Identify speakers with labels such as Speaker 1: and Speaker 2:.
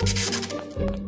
Speaker 1: うん。